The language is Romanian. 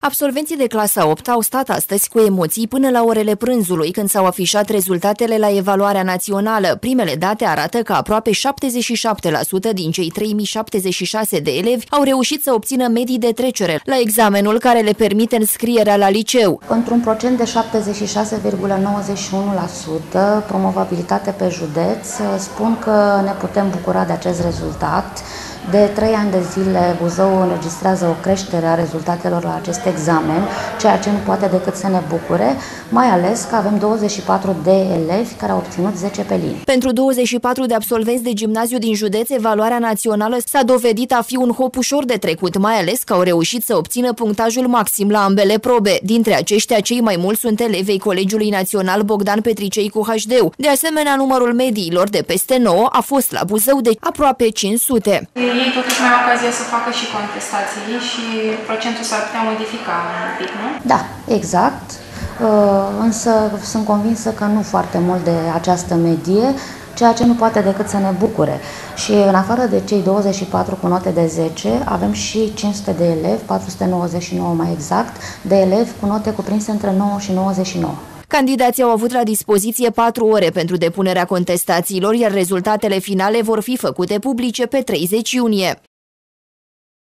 Absolvenții de clasa 8 au stat astăzi cu emoții până la orele prânzului, când s-au afișat rezultatele la evaluarea națională. Primele date arată că aproape 77% din cei 3076 de elevi au reușit să obțină medii de trecere la examenul care le permite înscrierea la liceu. Într-un procent de 76,91% promovabilitate pe județ, spun că ne putem bucura de acest rezultat. De trei ani de zile Buzău înregistrează o creștere a rezultatelor la acest examen, ceea ce nu poate decât să ne bucure, mai ales că avem 24 de elevi care au obținut 10 pe linie. Pentru 24 de absolvenți de gimnaziu din județ, evaluarea națională s-a dovedit a fi un hop ușor de trecut, mai ales că au reușit să obțină punctajul maxim la ambele probe. Dintre aceștia, cei mai mulți sunt elevei Colegiului Național Bogdan Petricei cu HD. De asemenea, numărul mediilor de peste 9 a fost la Buzău de aproape 500 ei totuși mai au ocazia să facă și contestații și procentul s-ar putea modifica un pic, nu? Da, exact. Uh, însă sunt convinsă că nu foarte mult de această medie, ceea ce nu poate decât să ne bucure. Și în afară de cei 24 cu note de 10, avem și 500 de elevi, 499 mai exact, de elevi cu note cuprinse între 9 și 99. Candidații au avut la dispoziție patru ore pentru depunerea contestațiilor, iar rezultatele finale vor fi făcute publice pe 30 iunie.